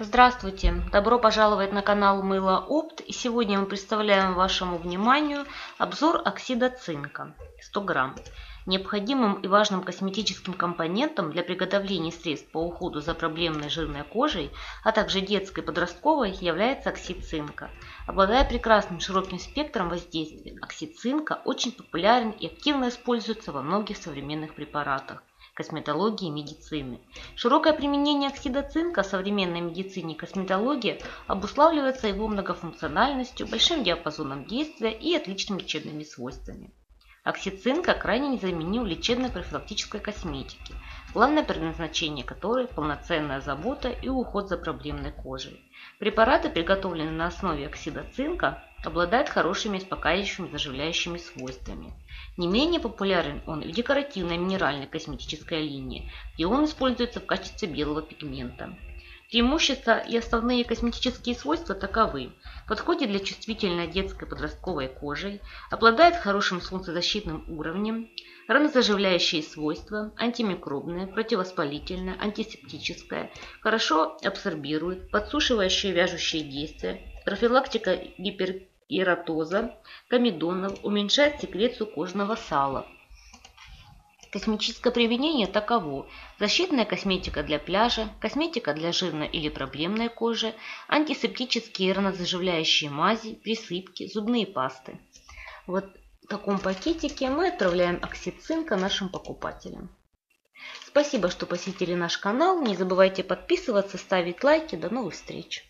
Здравствуйте! Добро пожаловать на канал Мыло Опт. И сегодня мы представляем вашему вниманию обзор оксида цинка 100 грамм. Необходимым и важным косметическим компонентом для приготовления средств по уходу за проблемной жирной кожей, а также детской и подростковой, является оксид цинка. Обладая прекрасным широким спектром воздействия, оксид цинка очень популярен и активно используется во многих современных препаратах косметологии и медицины. Широкое применение оксида цинка в современной медицине и косметологии обуславливается его многофункциональностью, большим диапазоном действия и отличными лечебными свойствами. Оксид цинка крайне незаменим в лечебной профилактической косметике, главное предназначение которой – полноценная забота и уход за проблемной кожей. Препараты, приготовленные на основе оксида цинка, обладают хорошими успокаивающими заживляющими свойствами. Не менее популярен он в декоративной минеральной косметической линии, где он используется в качестве белого пигмента. Преимущества и основные косметические свойства таковы. Подходит для чувствительной детской подростковой кожи, обладает хорошим солнцезащитным уровнем, ранозаживляющие свойства, антимикробное, противовоспалительное, антисептическое, хорошо абсорбирует, подсушивающее вяжущие действия, профилактика гиперкератоза, комедонов, уменьшает секрецию кожного сала. Косметическое применение таково. Защитная косметика для пляжа, косметика для жирной или проблемной кожи, антисептические ранозаживляющие мази, присыпки, зубные пасты. Вот в таком пакетике мы отправляем оксид цинка нашим покупателям. Спасибо, что посетили наш канал. Не забывайте подписываться, ставить лайки. До новых встреч!